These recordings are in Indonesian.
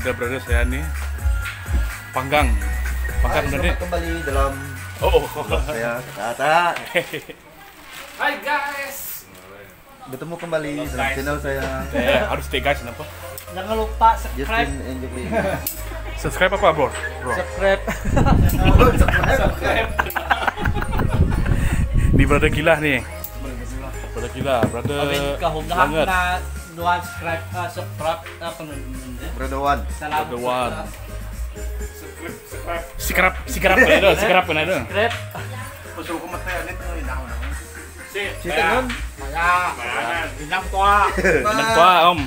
uh, brother-brother saya nih panggang. Panggang Hai, selamat kembali dalam Oh, oh. saya Kata. Hai guys. Bertemu kembali dalam channel saya Eh, harus stay guys kenapa? Jangan lupa subscribe. Subscribe apa, bro? Bro. Subscribe. subscribe. Ni brother gila nih. Brother gila, brother Amin kahugahan banget. Na duan subscribe uh, subscribe apa nun- Brother One. Salamat Brother sa- One. Sikrap, sikrap na ito, sikrap na ito. Subscribe. Puso ko matay anit no inaw na. Si. Nun. Maya. Inang om.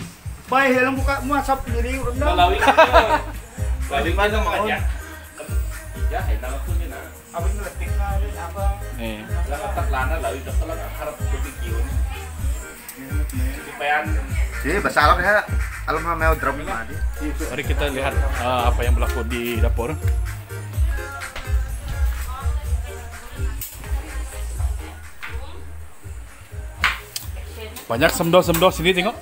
Bay, helang buka mo sa ron mga. Ya. Abang nalatik na rin apa. Eh. Langatak lana, lawi ka talaga ang harap. Sige, basalak ya. Alam may drum. Mari kita lihat uh, apa yang berlaku di dapur. Banyak semdo-semdo sini tengok.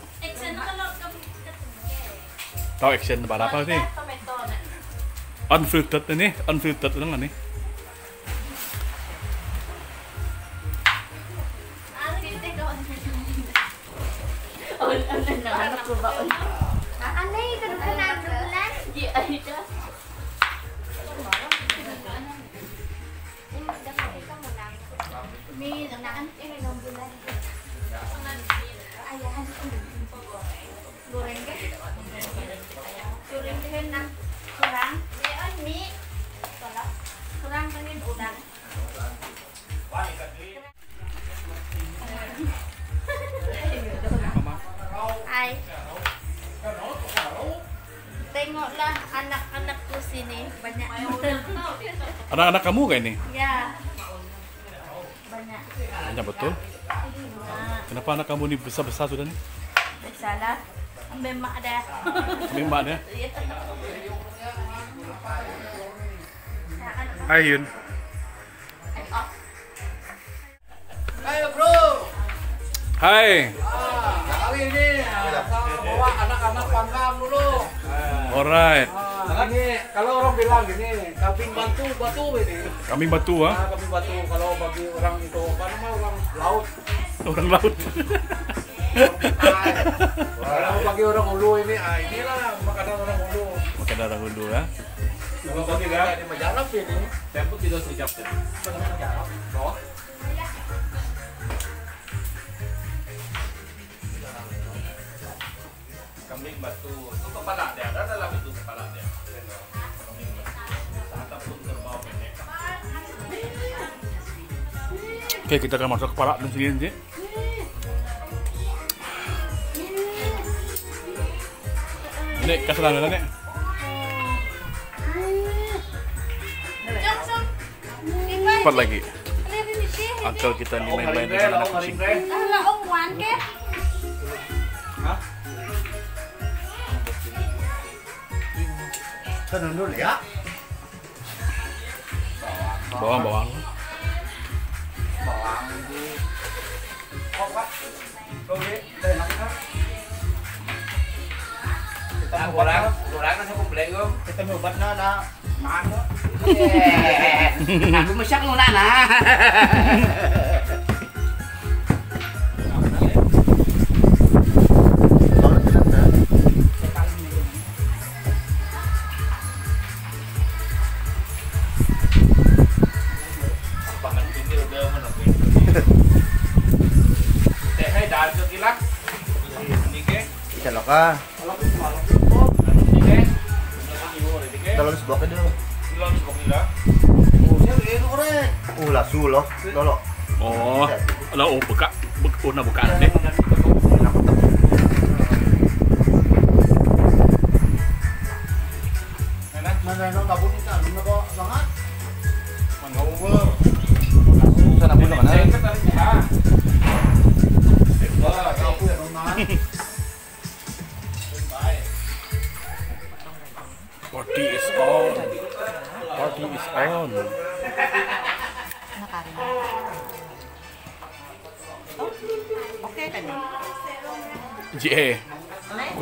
Tahu action pada apa sih? Unfiltered ini, unfiltered lang ni. Anak-anak kamu kayak ini? ya. Banyak. Banyak betul. Nah, Kenapa anak kamu ini besar-besar sudah nih? salah. Memang ada. Memang ya. Akan Ayun. oh. Ayo bro. Hai. Kali ini ah, bawa anak-anak panggang dulu. Alright. Ini kalau orang bilang gini, kambing batu batu ini. Kami batu ah. Ah, kambing batu kalau bagi orang itu apa namanya orang laut. Orang laut. Kalau bagi orang ulu ini, ah inilah makanan orang ulu. Makan darah dulu ya. Mga kapatid Di Majalap ini. tempo dito sa Japton. Bawah. Kambing batu. Ito kepala dia. Ada dalam itu Oke, kita akan masuk kepala dan sini nanti. Nek, kasih tangan nek. Cepat lagi. Ini. Uncle kita nih Oh, main-main dengan anak kucing. ngaring pre. Ala ong wan ke? Tanun dulu ya. Bawang, bawang. Bawang di. Oh, Pak. Oke, deh, nak. Kita mau Kurang, obat, kurang na sa kumplego. kita mau obat na na maano. Aku masyak nuna na.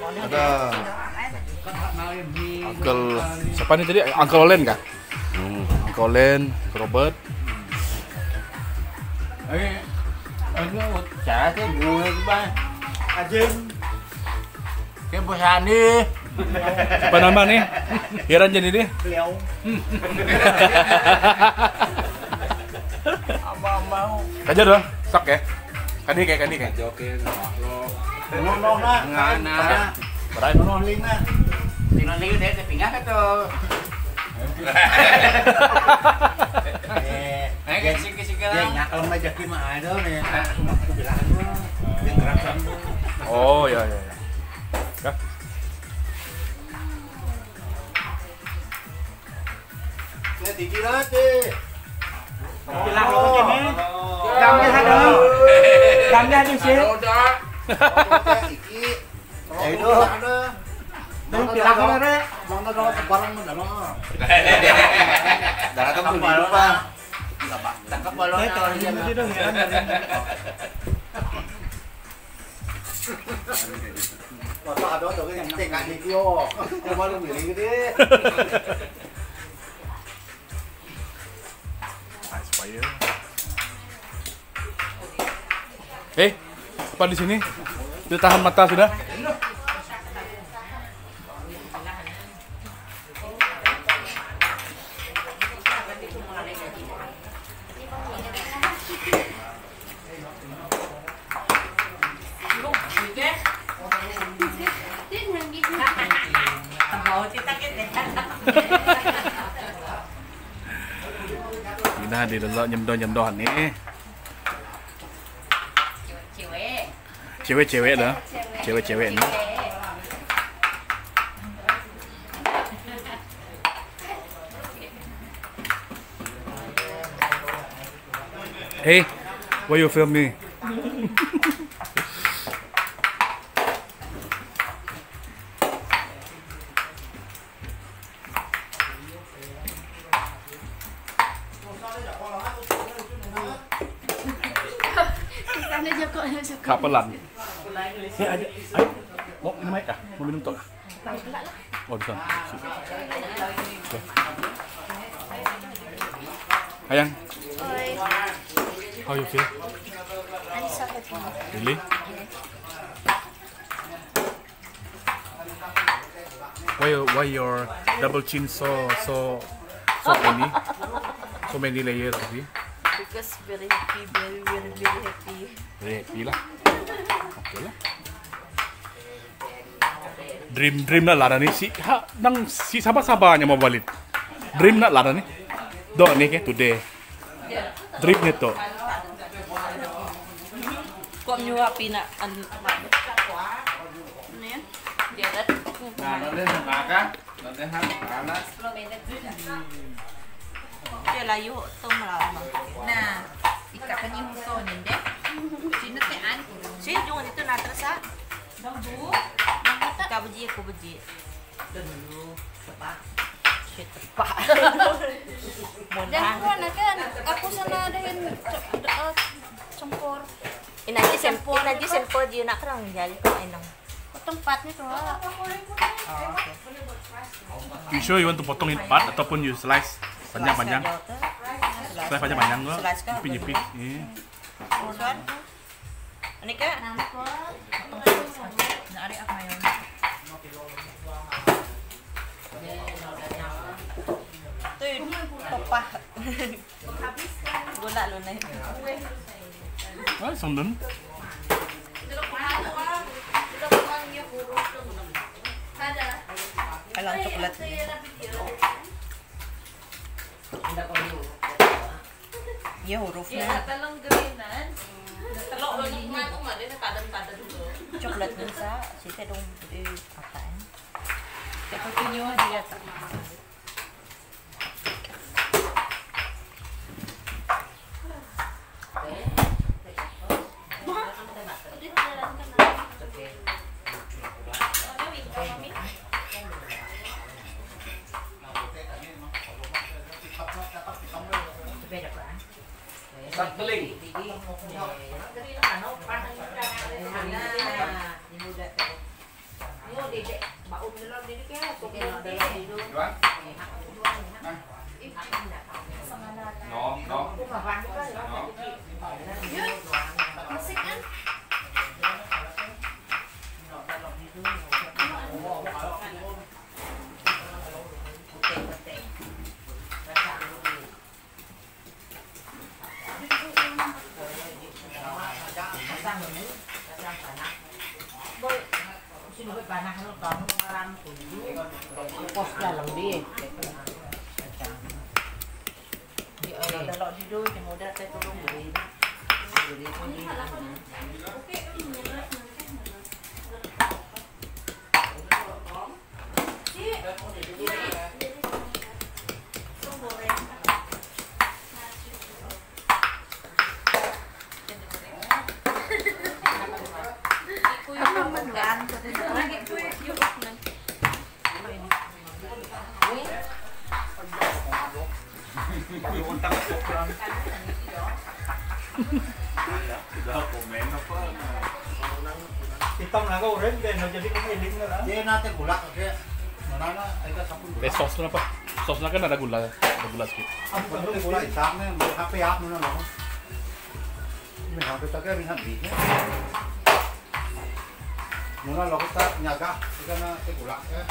Ada Uncle siapa nih tadi? Uncle Olen kah? Uncle Olen, Robert. Eh, ano, cara sih gue ba? Ajeng. Kayak bosani. Siapa nama nih? Heran jadi nih. Beliau. Apa mau? Kajar dong, sok ya. Kani kayak kani kayak. Nong na. Ngana. Ling na. Ka to. Eh, lang. majaki mah ada Eh, apa di sini? Sudah tahan mata sudah? Din yang gitu. Mau cerita kita. Cewek-cewek dah. Cewek-cewek. Hey, eh, why you film me? Eh, ada. Ayo. Mau minum air kah? Mau minum tok kah? Oh, di sana. Oke. Ayang, Oi, how you feel? I'm so happy. Really? Why why your double chin so so so many so many layers sih? Because very happy, very very very happy. Very happy lah. Oke lah. Dream dream nak lara ni si ha nang si sabar sabarnya mau balik. Dream nak lara ni. Do ni ke today. Dream ni to. Kok na an dia Nah, nanti makan. Nanti panas. dia layu. Nah, an? Itu na. Ka beji aku beji. Dulu tepat. Shit tepat. Kan, ako sana dahin campur. Inaji sempol, inaji sempol dia nak kerang jali ko ay nang. Tempat nito ha. You sure you want to potong in part ataupun you slice panjang-panjang? Slice panjang-panjang kok. Slice kah? Jepit-jepit. Iya. Suan. Ani ka? Naari Ito yung papa. Gula lo na yun. Ay, sandan. Alang coklat niya. Ya, huruf na. Ya, talang gainan. Talo, lo nang kumain ko nga din, tadang-tadang doon. Coklat dun sa sita dong eh apa eh. Kapag pinyuha dia vào vàng kan ada gula, ada gula sedikit. Aku kan tu gulak hitam ni, mau kape ap mana loh. Mình học được cái mình học gì nhé. Muốn là nó ta nyaga, cái na cái gulak cái.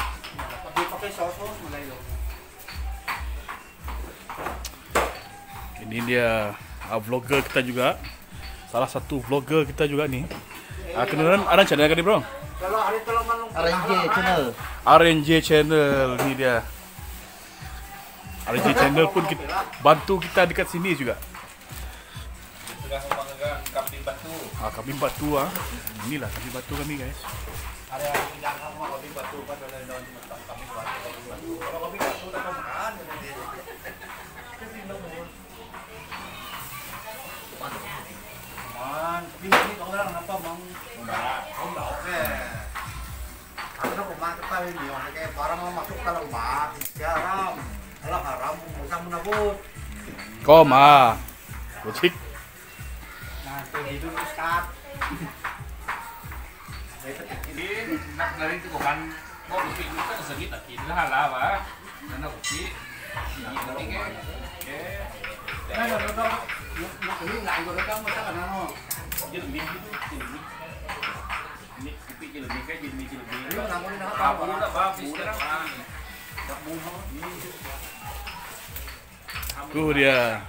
Tapi pakai saus tu mulai loh. Ini dia uh, vlogger kita juga. Salah satu vlogger kita juga nih. Uh, kenalan ada channel kan ni bro? Kalau hari kalau malung RNJ channel. RNJ channel ni dia. RNJ channel pun kita, bantu kita dekat sini juga. Kambing batu. Ah, kami batu ah. Inilah kami batu kami guys. pindah sama batu pada batu. Kalau batu tak makan. Man, ini orang mang? Kita ini barang masuk. Kalau haram mau sama nabut. Kom ah. Butik. Nah, tuh dia.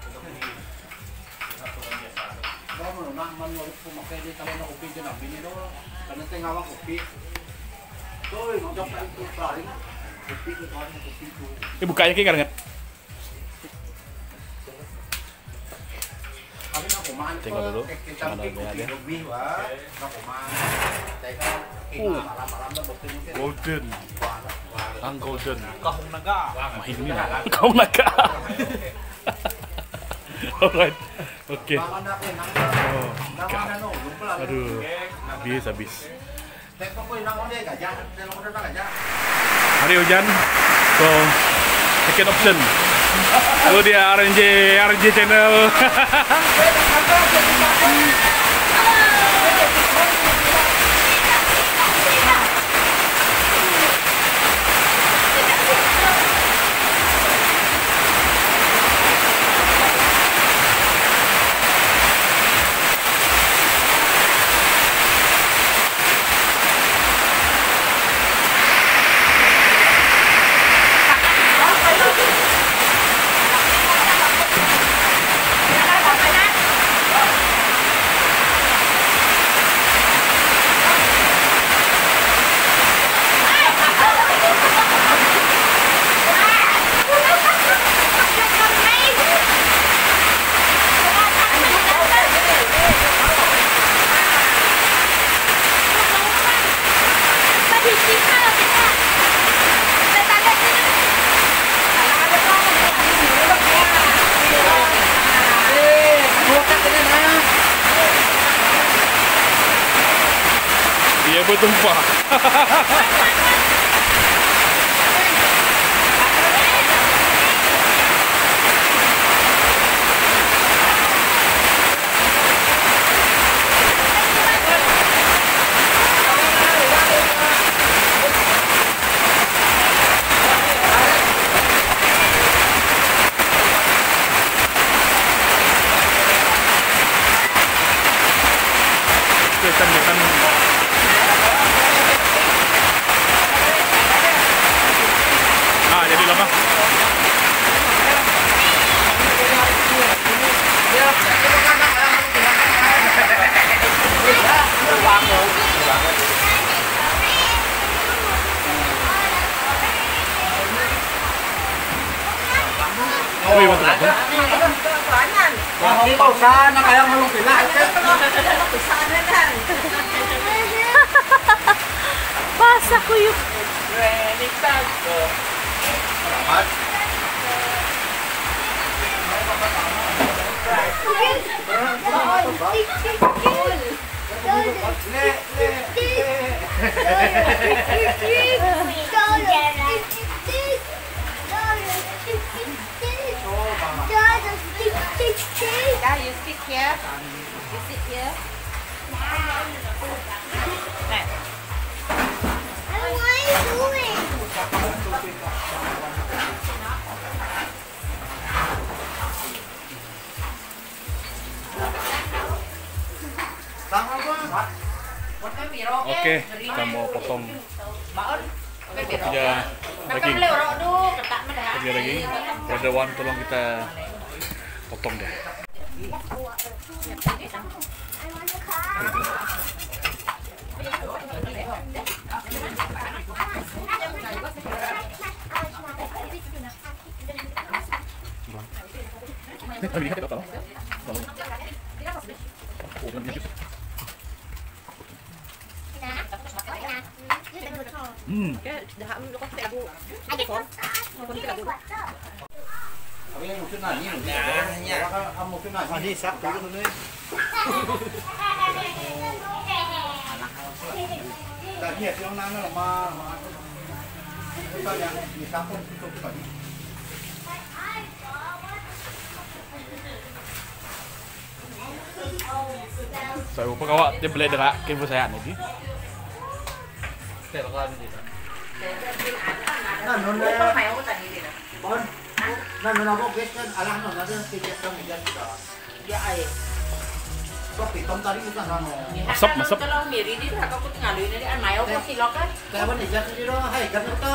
Ini bukanya kayak man. Tengok dulu. Ada. mungkin. Golden. Ang golden. Kahong naga. Kau nak ke? Alright. Okay. Dah kena. Oh, aduh. Habis habis. Hari hujan. So, second option. Itu dia RNJ RNJ channel. 奔放 Yeah, you sit here. You Oke, kita mau potong ya daging. Kerja daging. Brother Wan, tolong kita potong deh. Eh, tadi kita tolong. Tolong. Oh, kan dia. Hmm. Ani sak dulu ni. Tak ni yang nana lah ma. Kita yang ni sak pun tutup tadi. Saya lupa kawak dia boleh derak ke saya. Nah. Bon. Nah, kan alah kita. Dia air. Tadi bukan masap. Kalau miri di tak aku tinggal di ini an mayo ijan dito hay kan kita.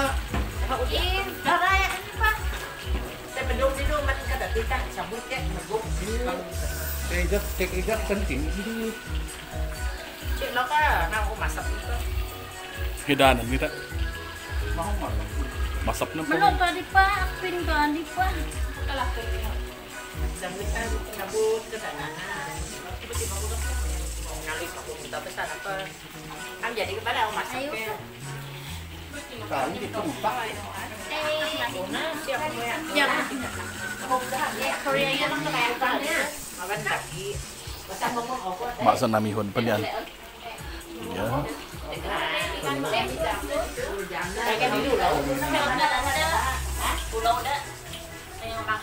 In, daraya pa. Sa bedong dito man kada tita sabut ke magok. Kaya ijan tek ijan penting. Cik lo ka nang ko masak ito. Hidanan kita. Mau mah. Masap na po. Belum tadi pak, pin tadi pak. Sambil ka nabut ke sana. Tiba-tiba ko ngalih aku minta pesan apa. Kan jadi kepada aku masak ke. Kali itu empat. Nah, siap mo yan. Ya, Korea yang kayak tadi. Ya. Mak.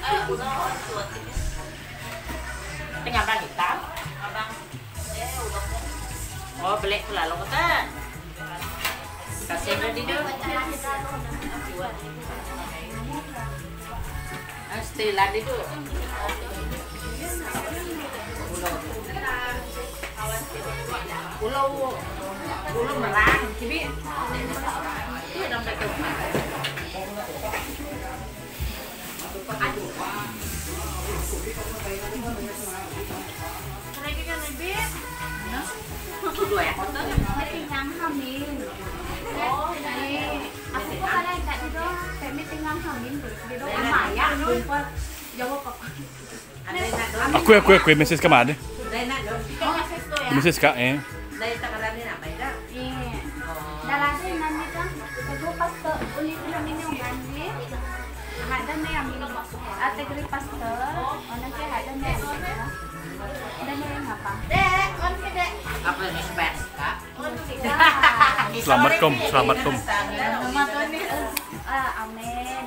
Kan. Pulau tua tipis. Tengah bang hitam. Abang. Eh, udah Oh, beli pula lo. Kasih ready dulu. Ah, stay merang, kibi. Itu betul. Lagi kan lebih. Dua ya. Meeting ngang hamin. Ini. Aku apa? Ada yang. Aku aku aku message. Ada yang dong. Message ka eh. Dari takaran ni nak bayar dah. Iya. Nanti kan. Ano siya hada na yung Hada na yung apa? Dek, kan dek. Apa kak? Selamat kom, selamat kom. Amin.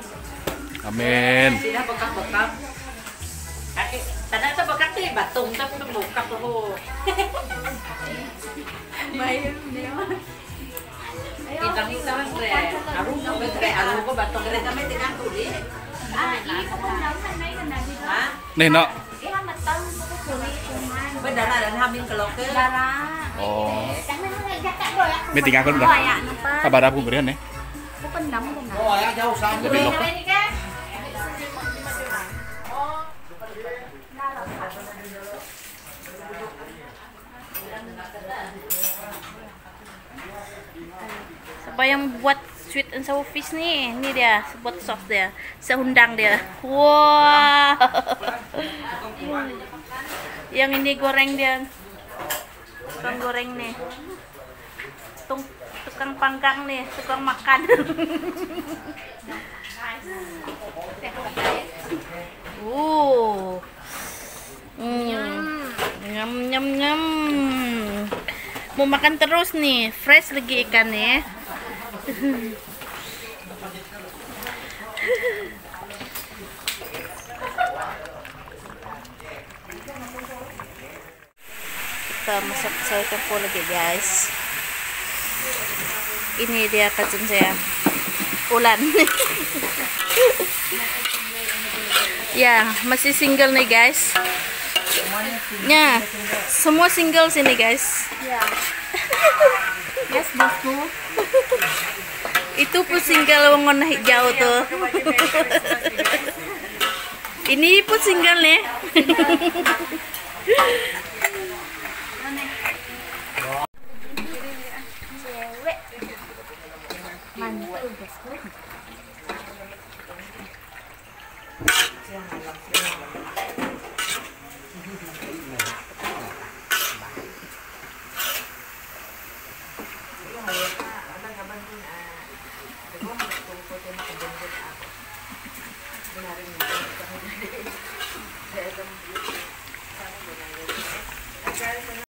Amin. Bekak-bekak. Kaki, bekak batung tapi bekak dia. Kita batung. Ah? Nih nak. Matang kuli. Bedara dan hamil kelok ke. Oh. Meeting aku udah. Kabar aku berian. Oh, ya jauh. Lebih. Ini kan? Siapa yang buat sweet and sour fish nih? Ini dia, buat sauce dia. Saya undang dia. Wow. yang ini goreng dia. Tukang goreng nih. Tung, tukang panggang nih, tukang makan. uh. Hmm. Nyam nyam nyam. Mau makan terus nih, fresh lagi ikannya. Kita masak sayur kangkung lagi guys. Ini dia kacang saya. Ulan. ya, masih single nih guys. Ya, semua single sini guys. Yes, bosku. Itu pun single warna hijau tuh. Ini pun single nih.